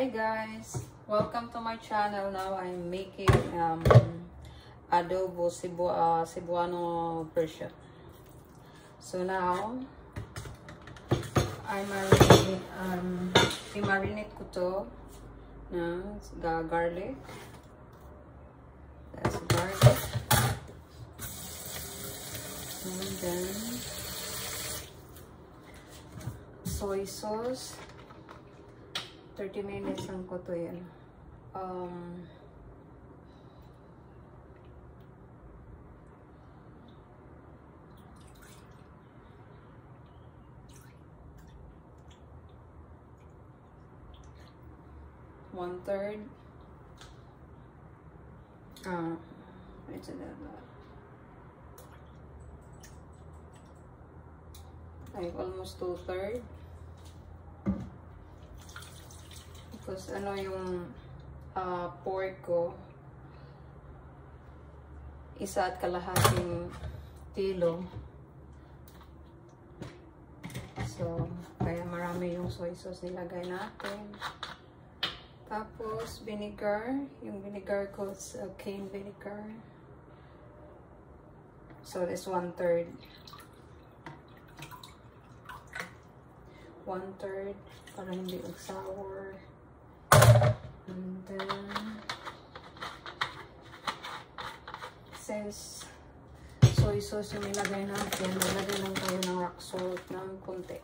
Hi guys! Welcome to my channel. Now I'm making um, adobo Cebu uh, Cebuano version. So now, I marinate, um, i-marinate ko to garlic. That's garlic. And then, soy sauce. 30 minutes lang ko to yan. Um, one third. Uh, it's a like almost two third. Tapos ano yung uh, pork ko, isa at kalahating kilo. So, kaya marami yung soy sauce nilagay natin. Tapos, vinegar. Yung vinegar ko is uh, cane vinegar. So, this one third. One third para hindi mag-sour. And then, since soy sauce yung nilagay natin, nilagay lang tayo ng rock salt ng konti.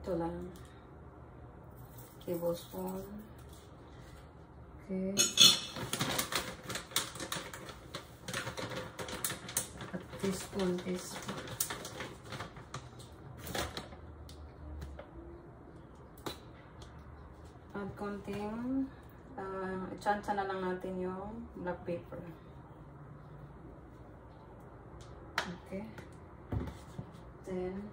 Ito lang. Tablespoon. Okay. Teaspoon, teaspoon. At konting, uh, chance na lang natin yung black pepper. Okay. Then,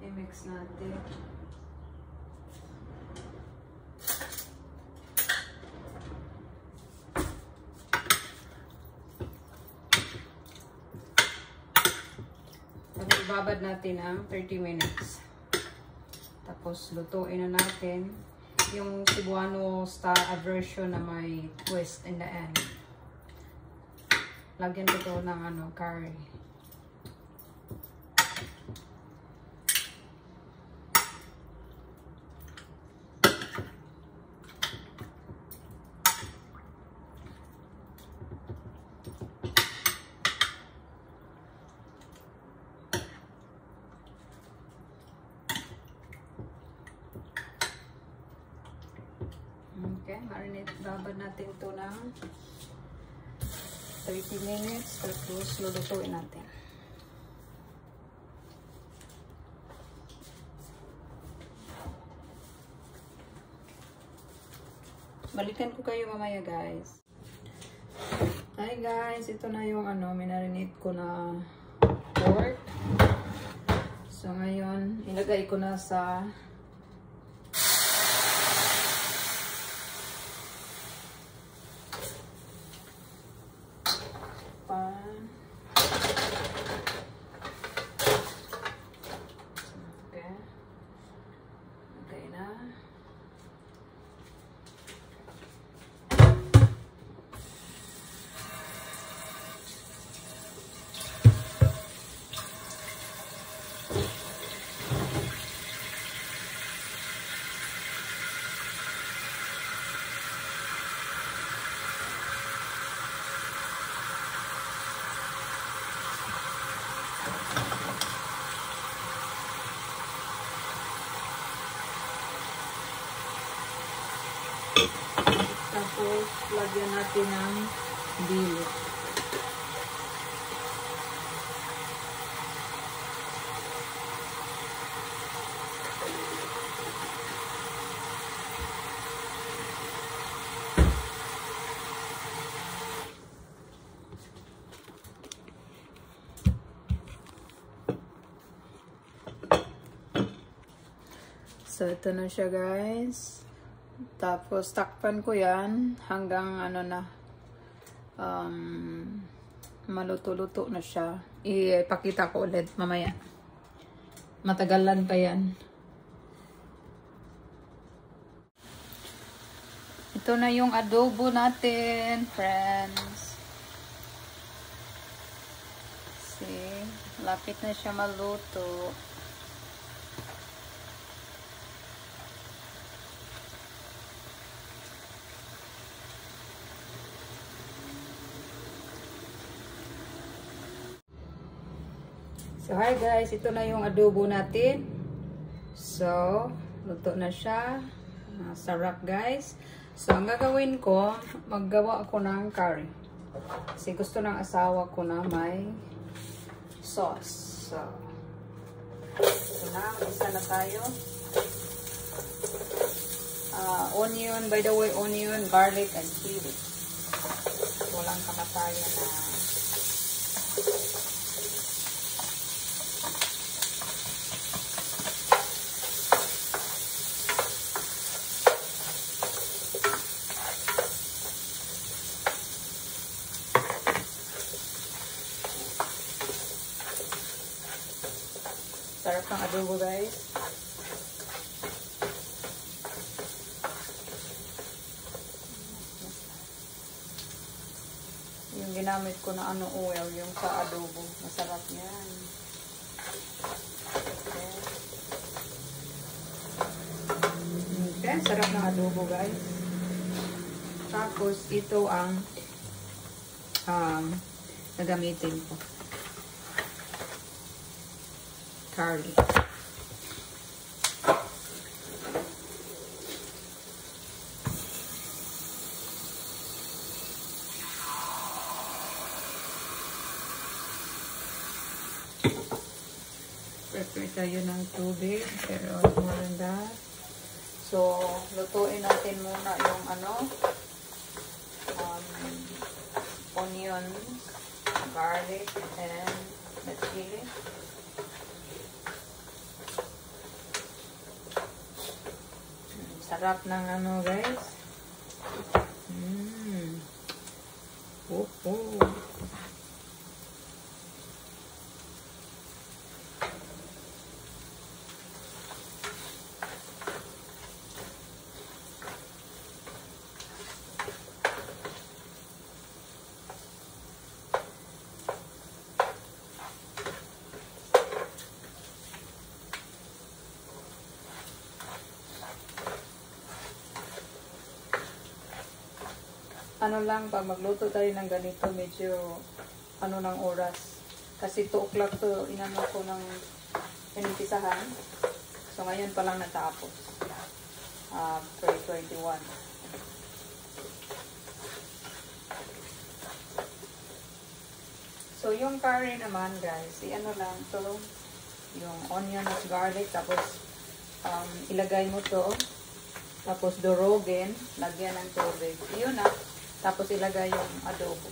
i-mix natin. Ibabad natin ang 30 minutes. Tapos, lutuin na natin yung Cebuano style version na may twist in the end. Lagyan ko to ng ano, curry. Okay, marinate. Babad natin ito ng 30 minutes. Tapos, lulutuin natin. Balikan ko kayo mamaya, guys. Hi, guys. Ito na yung ano, minarinate ko na pork. So, ngayon, ilagay ko na sa Tapos, lagyan natin ng dilo. So, ito na siya guys. Tapos, takpan ko yan hanggang ano na, um, maluto-luto na siya. Ipakita ko ulit mamaya. Matagalan pa yan. Ito na yung adobo natin, friends. See, lapit na siya maluto. So, hi guys. Ito na yung adobo natin. So, luto na siya. Uh, sarap guys. So, ang gagawin ko, maggawa ako ng curry. Kasi gusto ng asawa ko na may sauce. So, ito na. Isa na tayo. Uh, onion, by the way, onion, garlic, and chili. Walang kamatayan na Sarap ng adobo guys. Yung ginamit ko na ano oil, yung sa adobo. Masarap yan. Okay. Okay, sarap ng adobo guys. Tapos ito ang um, nagamitin ko. Curry. Prepare tayo ng tubig, pero that. So, lutuin natin muna yung ano, um, onions, garlic, and the chili. Sarap ng ano, guys. Mmm. Oh, oh. Ano lang, pag magluto tayo ng ganito, medyo ano ng oras. Kasi 2 o'clock to, inano ko ng pinimpisahan. So, ngayon pa lang natapos. Uh, 321. So, yung curry naman, guys, i-ano lang to, yung onion at garlic, tapos um, ilagay mo to, tapos durogin, lagyan ng tubig. Yun na. Tapos ilagay yung adobo.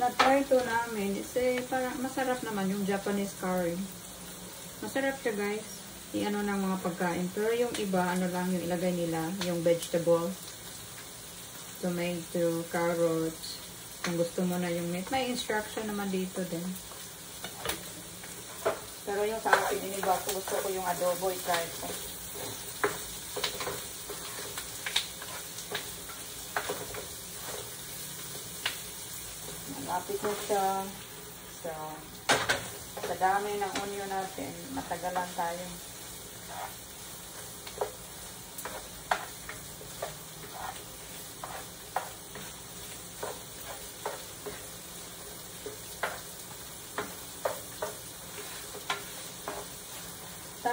Na-try to namin. Kasi parang masarap naman yung Japanese curry. Masarap siya guys. I-ano ng mga pagkain. Pero yung iba, ano lang yung ilagay nila. Yung vegetable. Tomato, carrots. Kung gusto mo na yung meat. May instruction naman dito din. Pero yung sa akin, iniba ko. Gusto ko yung adobo. I-try ko. Malapit na siya. So, sa dami ng onion natin, matagalan tayo.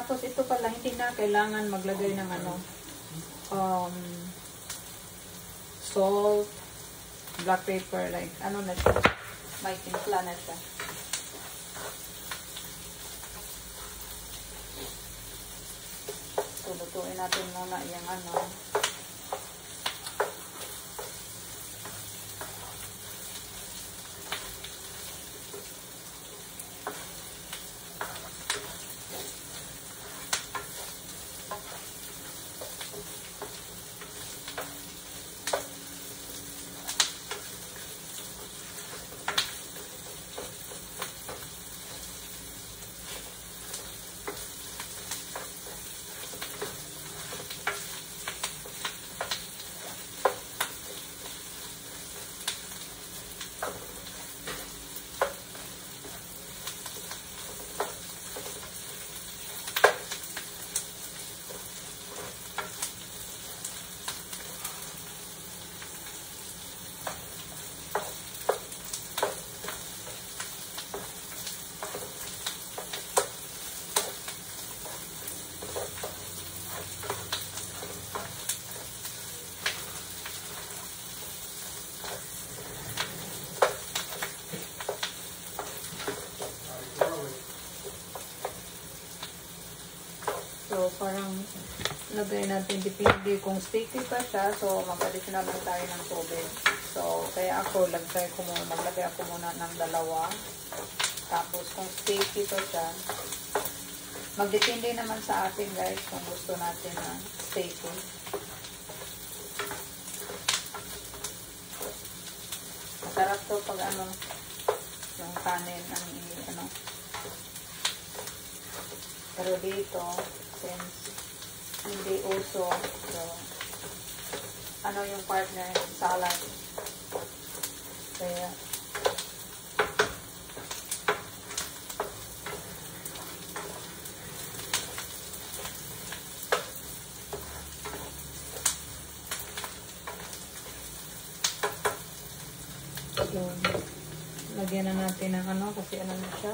Tapos ito pala, hindi na kailangan maglagay ng ano, um, salt, black pepper, like, ano na siya, may timpla na siya. So, lutuin natin muna yung ano, lagay natin, depende kung sticky pa siya, so mag-additional lang tayo ng tubig. So, kaya ako, lagay ko muna, maglagay ako muna ng dalawa. Tapos, kung sticky pa siya, magdepende naman sa atin guys, kung gusto natin na sticky. Masarap to pag ano, yung kanin, ang ano. Pero dito, since hindi uso, so, ano yung partner, salad. Kaya, So, lagyan na natin ng ano, kasi ano na siya.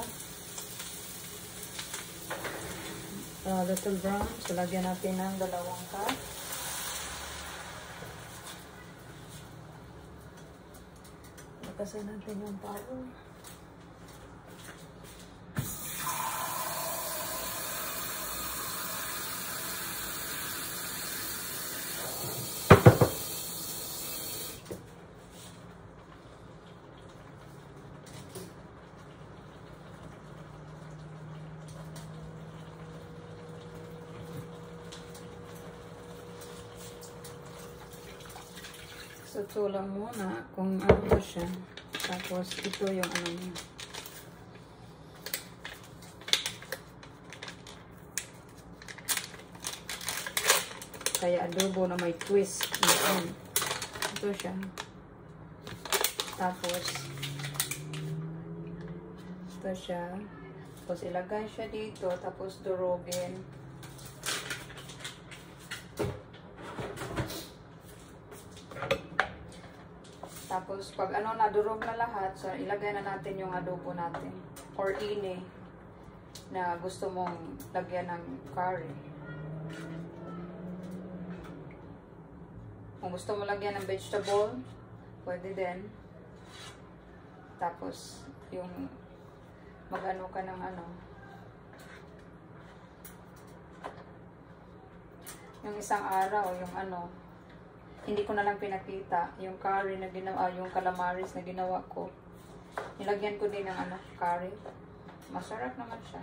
Uh, little brown. So, lagyan natin ng dalawang cup. Lakasan natin yung power. Lang muna kung ano siya. Tapos, ito yung ano niya. Kaya adobo na may twist. Ayan. Ito siya. Tapos, ito siya. Tapos, ilagay siya dito. Tapos, durugin. Tapos, pag ano, nadurog na lahat, so ilagay na natin yung adobo natin. Or ini na gusto mong lagyan ng curry. Kung gusto mo lagyan ng vegetable, pwede din. Tapos, yung mag-ano ka ng ano, yung isang araw, yung ano, hindi ko na lang pinakita yung curry na ginawa, yung calamaris na ginawa ko. Nilagyan ko din ng ano, curry. Masarap naman siya.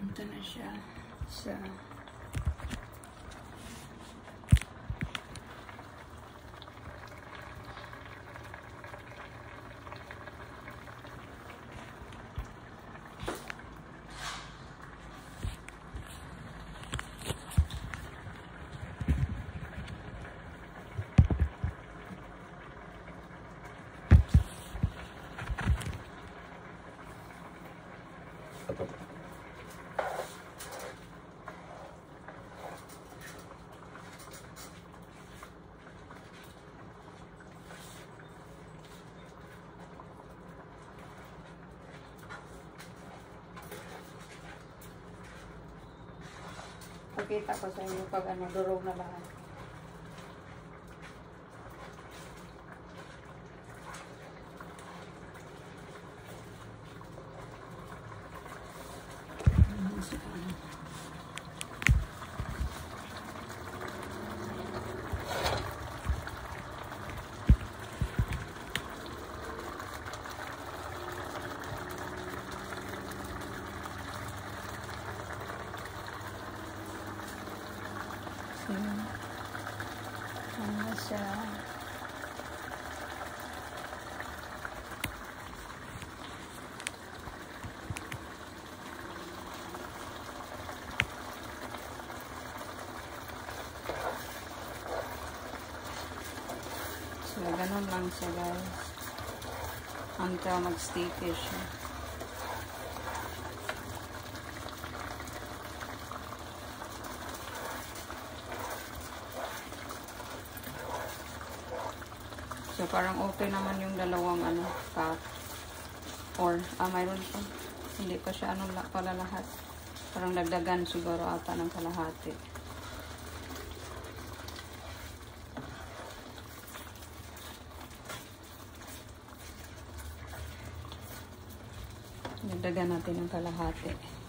Ito na. Sa... Pakita ko sa inyo pag ano, durog na lahat. Ayan. Ayan na siya. So, ganun lang siya guys. Until mag-sticky siya. So, parang okay naman yung dalawang ano, cup. Or, ah, mayroon pa. Hindi pa siya ano la- pala lahat. Parang dagdagan siguro ata ng kalahati. Natin ng kalahati.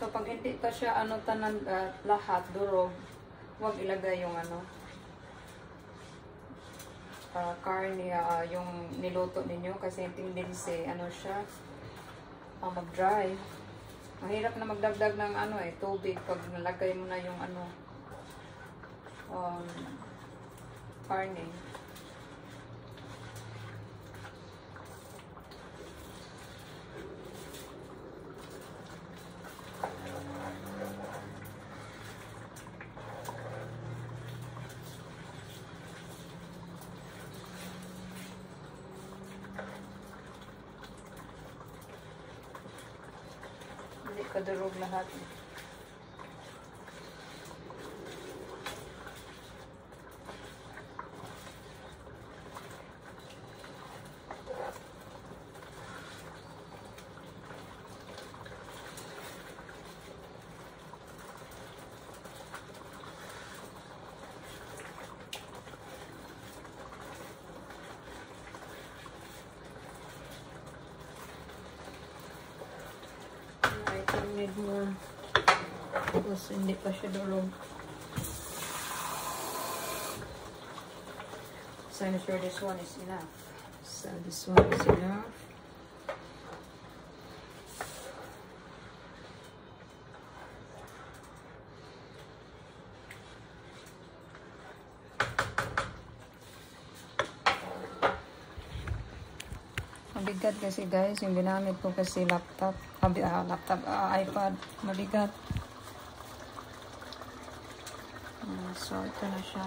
So, pag hindi pa siya ano tanan uh, lahat, durog, huwag ilagay yung ano, uh, karne, uh, yung niluto ninyo kasi tendency, ano siya, uh, mag-dry. Mahirap na magdagdag ng ano eh, tubig pag nalagay mo na yung ano, um, karne. Hindi kadurog lahat. More. Tapos hindi pa siya durog. So I'm sure this one is enough. So this one is enough. Mabigat kasi guys, yung ginamit ko kasi laptop, ah, laptop, ah, iPad, mabigat. Ah, so, ito na siya.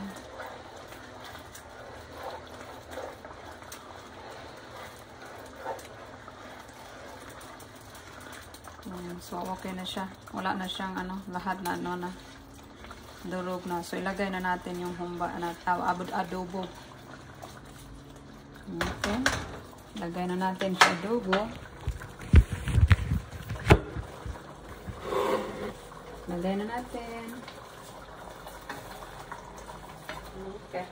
Ayan, so, okay na siya. Wala na siyang ano, lahat na ano na. Durog na. So, ilagay na natin yung humba na uh, adobo. Okay. Lagay na natin sa adobo. Lagay na natin. Okay.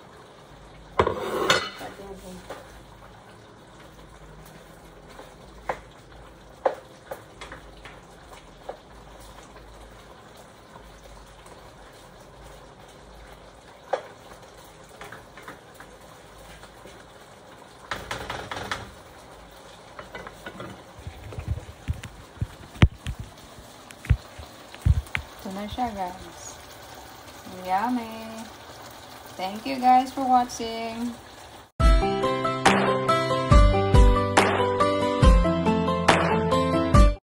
Adobo. Na siya, guys. Yummy! Thank you guys for watching.